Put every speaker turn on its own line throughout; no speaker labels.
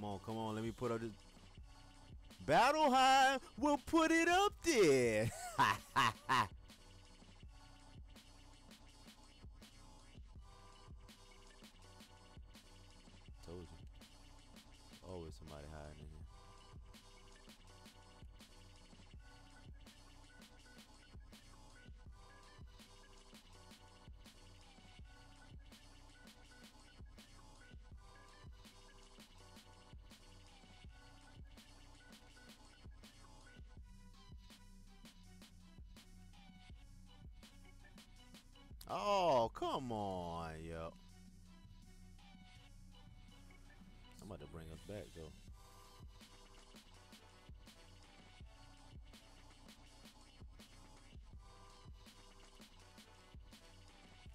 Come on, come on. Let me put up this. Battle Hind we'll put it up there. come on, yo. I'm about to bring us back, though.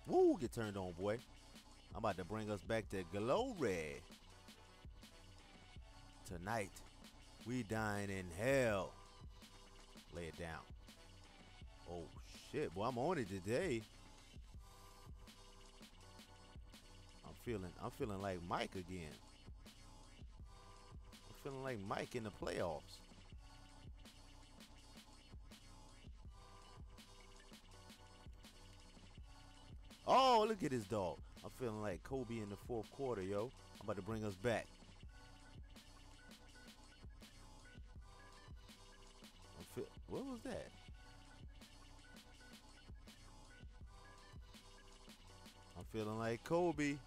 Woo, get turned on, boy. I'm about to bring us back to glory. Tonight, we dine in hell. Lay it down. Oh, shit. Boy, I'm on it today. Feeling I'm feeling like Mike again. I'm feeling like Mike in the playoffs. Oh, look at this dog. I'm feeling like Kobe in the fourth quarter, yo. I'm about to bring us back. What was that? I'm feeling like Kobe.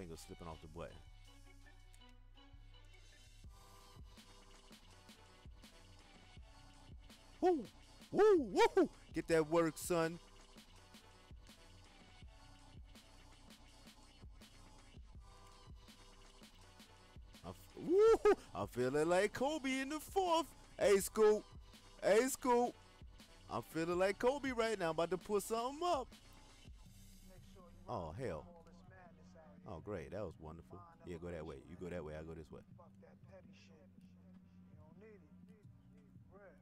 Finger's slipping off the button. Woo! Woo! Woo! Get that work, son. I'm, woo! I'm feeling like Kobe in the fourth. Hey, Scoop. Hey, Scoop. I'm feeling like Kobe right now. I'm about to put something up. Oh, hell. Oh, great. That was wonderful. Yeah, go that way. You go that way. I go this way.
Fuck that petty shit. You don't need it. Real.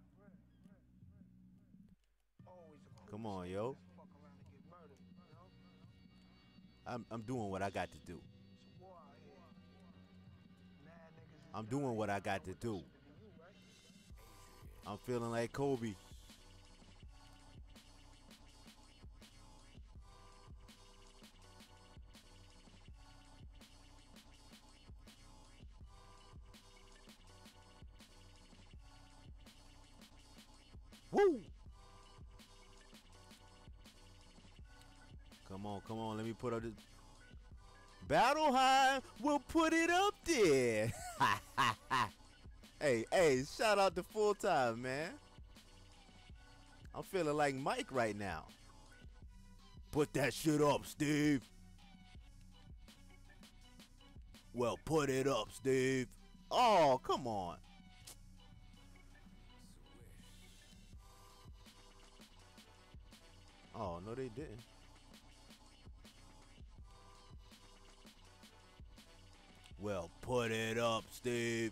Always a
Come on, yo.
Just fuck around and get murdered, you know?
I'm, I'm doing what I got to do.
It's a war out here. Mad niggas is
I'm doing what I got to do. I'm feeling like Kobe. Woo! Come on, come on. Let me put up this. Battle Hind will put it up there. hey, hey, shout out to full time, man. I'm feeling like Mike right now. Put that shit up, Steve. Well, put it up, Steve. Oh, come on. Oh, no, they didn't. Well, put it up, Steve.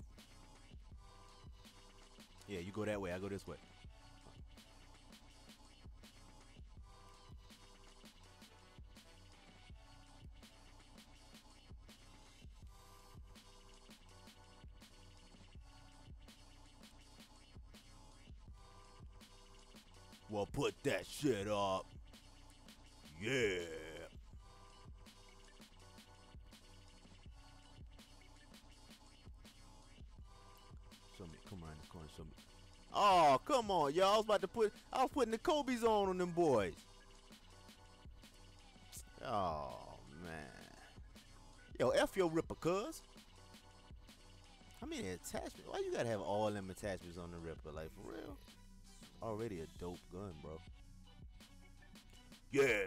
Yeah, you go that way. I go this way. Well, put that shit up. Yeah. Show me. Come around this corner. Show me. Oh, come on, y'all. I was about to put. I was putting the Kobe's on on them boys. Oh man. Yo, f your Ripper, cuz. How many attachments? Why you gotta have all them attachments on the Ripper? Like for real? Already a dope gun, bro. Yeah.